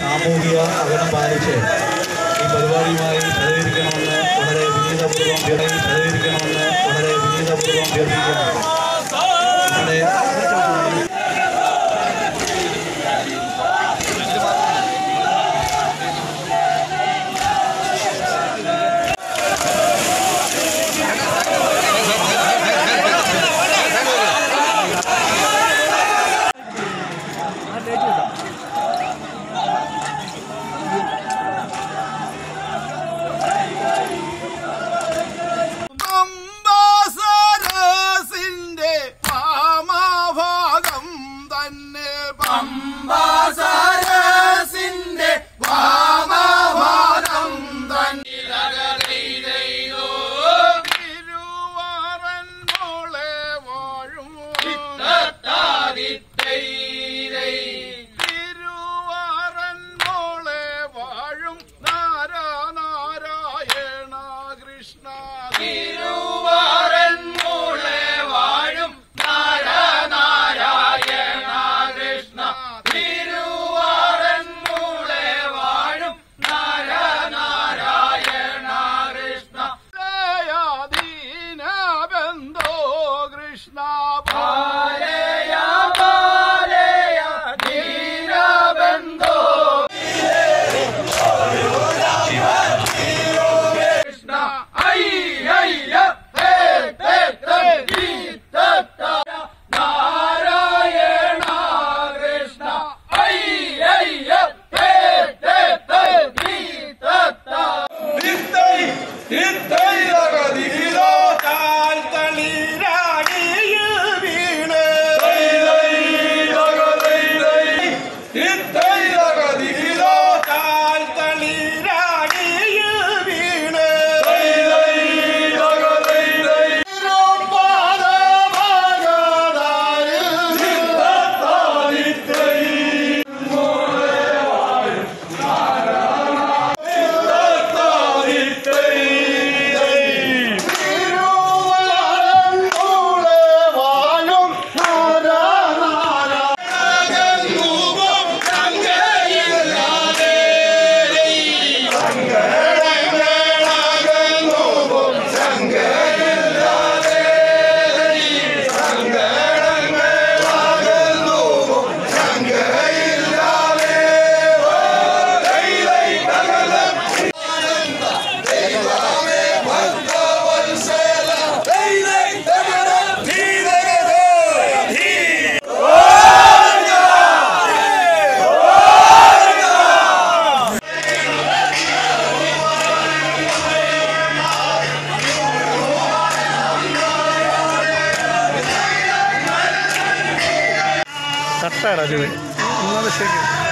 സാമൂഹിക അകലം പാലിച്ച് ഈ പരിപാടിയുമായി സഹകരിക്കണമെന്ന് വളരെ വിനീതപൂർവ്വം അഭ്യർത്ഥി സഹകരിക്കണമെന്ന് വളരെ Deus te abençoe. പമ്പാസരസിന്റെ വാമഭാഗം തന്നെ തിരുവാറൻ മോളെ വാഴും. തിരുവാറൻ മോളെ വാഴും. Narayana Krishna. Vila Galiza! Caralho, velho. Nada chega.